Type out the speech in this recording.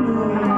Hallelujah.